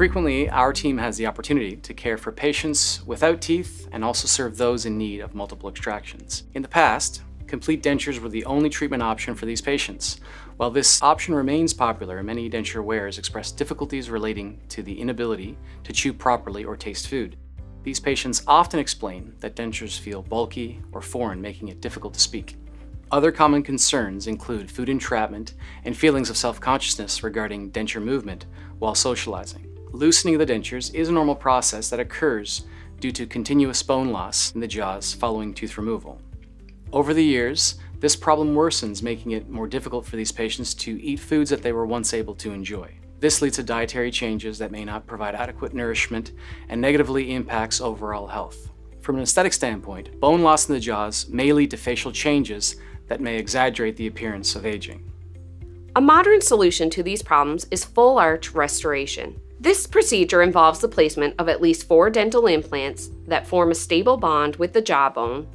Frequently, our team has the opportunity to care for patients without teeth and also serve those in need of multiple extractions. In the past, complete dentures were the only treatment option for these patients. While this option remains popular, many denture wearers express difficulties relating to the inability to chew properly or taste food. These patients often explain that dentures feel bulky or foreign, making it difficult to speak. Other common concerns include food entrapment and feelings of self-consciousness regarding denture movement while socializing. Loosening of the dentures is a normal process that occurs due to continuous bone loss in the jaws following tooth removal. Over the years, this problem worsens, making it more difficult for these patients to eat foods that they were once able to enjoy. This leads to dietary changes that may not provide adequate nourishment and negatively impacts overall health. From an aesthetic standpoint, bone loss in the jaws may lead to facial changes that may exaggerate the appearance of aging. A modern solution to these problems is full arch restoration. This procedure involves the placement of at least four dental implants that form a stable bond with the jawbone,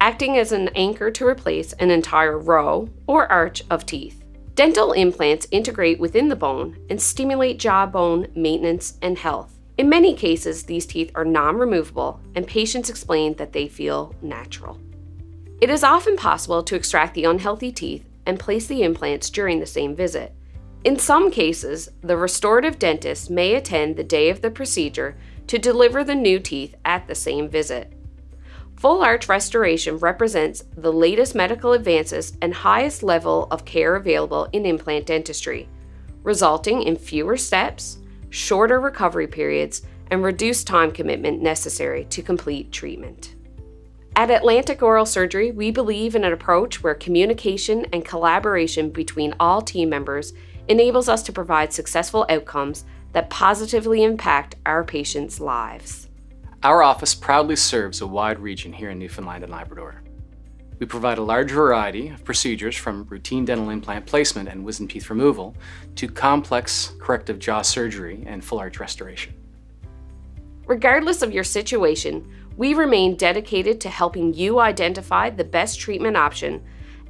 acting as an anchor to replace an entire row or arch of teeth. Dental implants integrate within the bone and stimulate jawbone maintenance and health. In many cases, these teeth are non removable, and patients explain that they feel natural. It is often possible to extract the unhealthy teeth and place the implants during the same visit. In some cases, the restorative dentist may attend the day of the procedure to deliver the new teeth at the same visit. Full arch restoration represents the latest medical advances and highest level of care available in implant dentistry, resulting in fewer steps, shorter recovery periods, and reduced time commitment necessary to complete treatment. At Atlantic Oral Surgery, we believe in an approach where communication and collaboration between all team members enables us to provide successful outcomes that positively impact our patients' lives. Our office proudly serves a wide region here in Newfoundland and Labrador. We provide a large variety of procedures from routine dental implant placement and wisdom teeth removal to complex corrective jaw surgery and full arch restoration. Regardless of your situation, we remain dedicated to helping you identify the best treatment option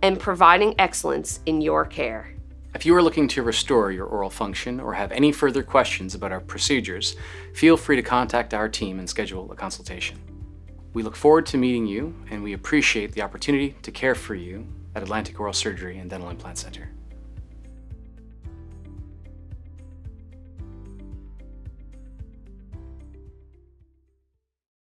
and providing excellence in your care. If you are looking to restore your oral function or have any further questions about our procedures, feel free to contact our team and schedule a consultation. We look forward to meeting you and we appreciate the opportunity to care for you at Atlantic Oral Surgery and Dental Implant Center.